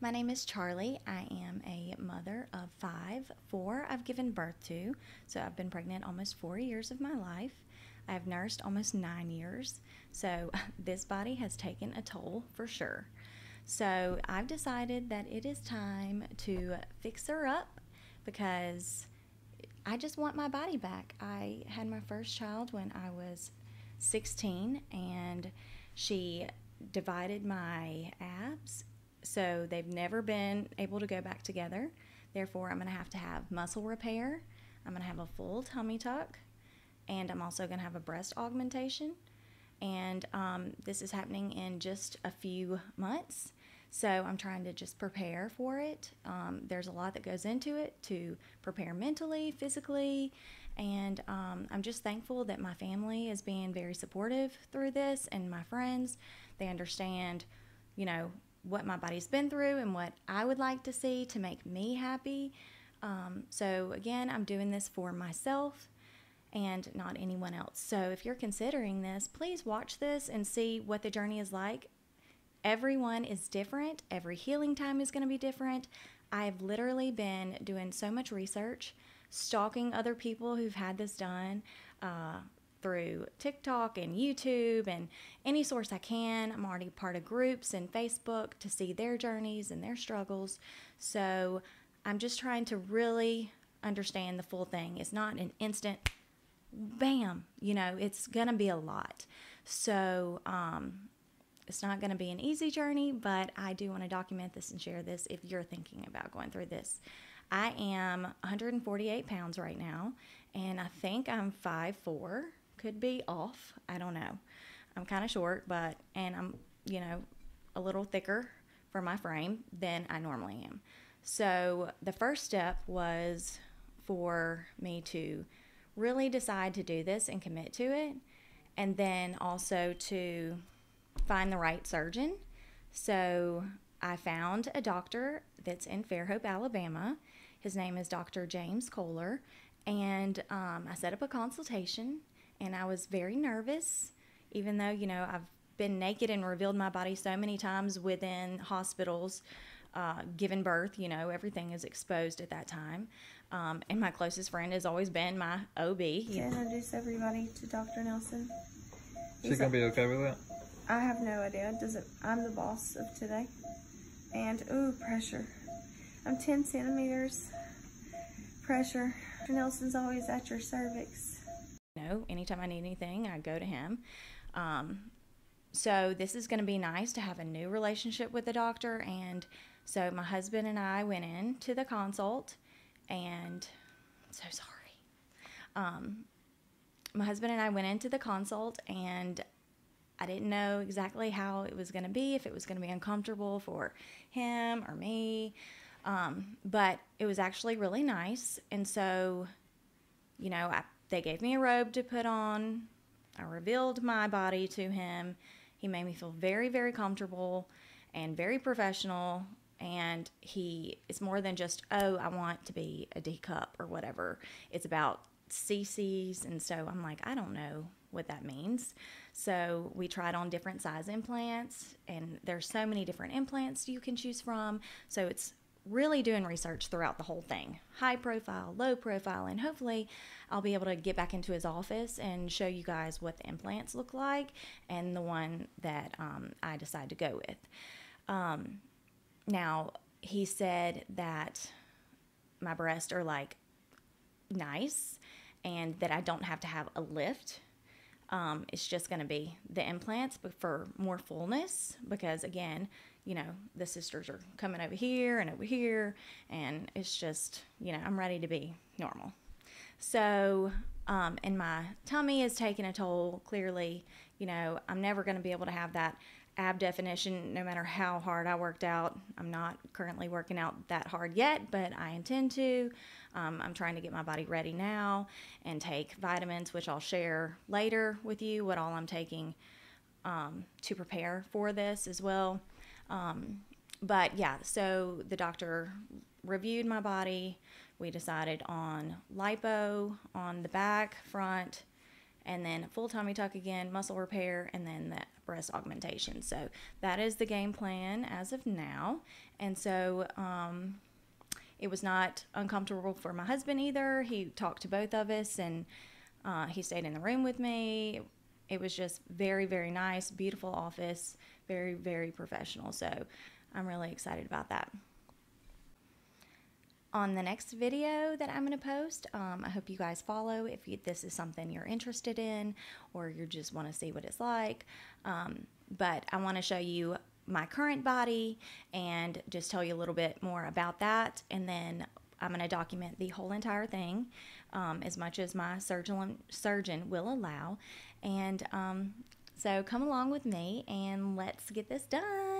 My name is Charlie. I am a mother of five, four I've given birth to. So I've been pregnant almost four years of my life. I've nursed almost nine years. So this body has taken a toll for sure. So I've decided that it is time to fix her up because I just want my body back. I had my first child when I was 16 and she divided my abs so they've never been able to go back together. Therefore, I'm going to have to have muscle repair. I'm going to have a full tummy tuck. And I'm also going to have a breast augmentation. And um, this is happening in just a few months. So I'm trying to just prepare for it. Um, there's a lot that goes into it to prepare mentally, physically, and um, I'm just thankful that my family is being very supportive through this and my friends. They understand, you know, what my body's been through and what I would like to see to make me happy. Um, so, again, I'm doing this for myself and not anyone else. So, if you're considering this, please watch this and see what the journey is like. Everyone is different, every healing time is going to be different. I've literally been doing so much research, stalking other people who've had this done. Uh, through TikTok and YouTube and any source I can. I'm already part of groups and Facebook to see their journeys and their struggles. So I'm just trying to really understand the full thing. It's not an instant bam, you know, it's going to be a lot. So, um, it's not going to be an easy journey, but I do want to document this and share this if you're thinking about going through this. I am 148 pounds right now, and I think I'm 5'4 could be off. I don't know. I'm kind of short, but, and I'm, you know, a little thicker for my frame than I normally am. So the first step was for me to really decide to do this and commit to it, and then also to find the right surgeon. So I found a doctor that's in Fairhope, Alabama. His name is Dr. James Kohler, and um, I set up a consultation and I was very nervous, even though, you know, I've been naked and revealed my body so many times within hospitals, uh, given birth, you know, everything is exposed at that time. Um, and my closest friend has always been my OB. Can introduce everybody to Dr. Nelson. She's gonna be okay with that? I have no idea. Does it? I'm the boss of today. And ooh, pressure. I'm 10 centimeters. Pressure. Dr. Nelson's always at your cervix know, anytime I need anything, I go to him. Um, so this is going to be nice to have a new relationship with the doctor. And so my husband and I went in to the consult, and I'm so sorry. Um, my husband and I went into the consult, and I didn't know exactly how it was going to be, if it was going to be uncomfortable for him or me. Um, but it was actually really nice. And so, you know, I they gave me a robe to put on. I revealed my body to him. He made me feel very, very comfortable and very professional. And he is more than just, oh, I want to be a D cup or whatever. It's about CCs. And so I'm like, I don't know what that means. So we tried on different size implants, and there's so many different implants you can choose from. So it's really doing research throughout the whole thing high profile, low profile, and hopefully I'll be able to get back into his office and show you guys what the implants look like and the one that um, I decide to go with. Um, now, he said that my breasts are like nice and that I don't have to have a lift. Um, it's just going to be the implants, but for more fullness, because again, you know, the sisters are coming over here and over here, and it's just, you know, I'm ready to be normal. So, um, and my tummy is taking a toll. Clearly, you know, I'm never going to be able to have that ab definition no matter how hard I worked out. I'm not currently working out that hard yet, but I intend to. Um, I'm trying to get my body ready now and take vitamins, which I'll share later with you what all I'm taking um, to prepare for this as well. Um, but yeah, so the doctor reviewed my body. We decided on lipo on the back, front, and then full tummy tuck again, muscle repair, and then that breast augmentation. So that is the game plan as of now. And so um, it was not uncomfortable for my husband either. He talked to both of us and uh, he stayed in the room with me. It was just very, very nice, beautiful office, very, very professional. So I'm really excited about that on the next video that I'm going to post. Um, I hope you guys follow if you, this is something you're interested in or you just want to see what it's like. Um, but I want to show you my current body and just tell you a little bit more about that. And then I'm going to document the whole entire thing um, as much as my surgeon, surgeon will allow. And um, so come along with me and let's get this done.